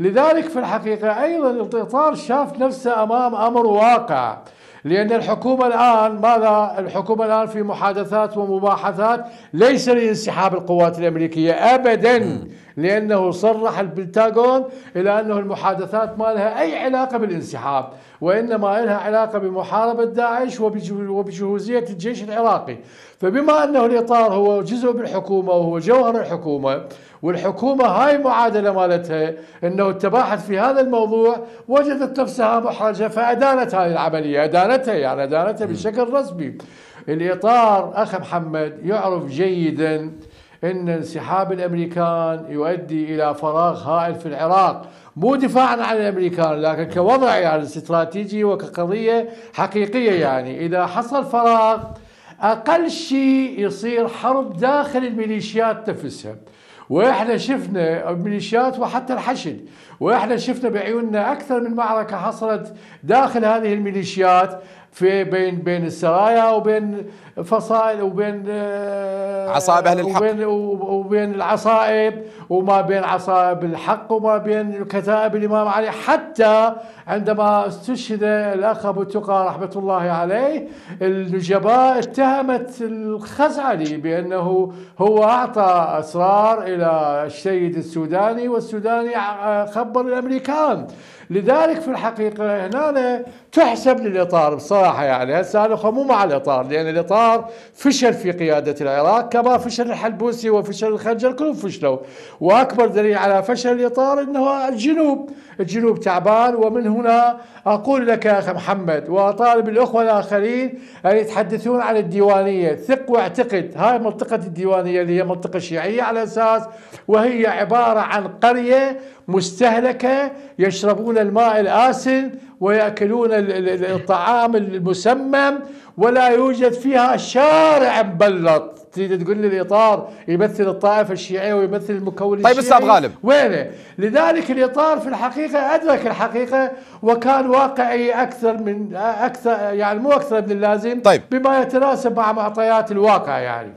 لذلك في الحقيقة أيضا الإطار شاف نفسه أمام أمر واقع لأن الحكومة الآن ماذا؟ الحكومة الآن في محادثات ومباحثات ليس لانسحاب القوات الأمريكية أبدا لأنه صرح البنتاغون إلى أنه المحادثات ما لها أي علاقة بالانسحاب وإنما لها علاقة بمحاربة داعش وبجهوزية الجيش العراقي. فبما أنه الإطار هو جزء بالحكومة وهو جوهر الحكومة والحكومة هاي معادلة مالتها أنه التباحث في هذا الموضوع وجدت نفسها محرجة فأدانت هذه العملية أدانتها يعني أدانتها بشكل رسمي. الإطار أخ محمد يعرف جيدا إن انسحاب الأمريكان يؤدي إلى فراغ هائل في العراق. مو دفاعا عن الأمريكان لكن كوضع يعني استراتيجي وكقضية حقيقية يعني. إذا حصل فراغ أقل شيء يصير حرب داخل الميليشيات نفسها وإحنا شفنا الميليشيات وحتى الحشد. وإحنا شفنا بعيوننا أكثر من معركة حصلت داخل هذه الميليشيات في بين بين السرايا وبين فصائل وبين آه، عصائب أهل الحق. وبين وبين العصائب وما بين عصائب الحق وما بين كتائب الإمام علي. حتى عندما استشهد الأخ أبو تقى رحمة الله عليه النجباء اتهمت الخزعلي بأنه هو أعطى أسرار إلى السيد السوداني والسوداني خبر الأمريكان. لذلك في الحقيقة هنا تحسب للإطار بصراحة يعني. هسه أنا مو مع الإطار لأن الإطار فشل في قيادة العراق كما فشل الحلبوسي وفشل الخنجر كلهم فشلوا. وأكبر دليل على فشل الإطار إنه الجنوب الجنوب تعبان. ومن هنا أقول لك يا أخي محمد واطالب الأخوة الآخرين أن يتحدثون عن الديوانية. ثق واعتقد هاي منطقة الديوانية اللي هي منطقة شيعية على وهي عبارة عن قرية مستهلكة يشربون الماء الآسن ويأكلون الطعام المسمم ولا يوجد فيها شارع مبلط. تريد تقول لي الإطار يمثل الطائفة الشيعية ويمثل المكون طيب أستاذ غالب. وينه؟ لذلك الإطار في الحقيقة أدرك الحقيقة وكان واقعي أكثر من أكثر يعني مو أكثر من اللازم طيب. بما يتناسب مع معطيات الواقع يعني.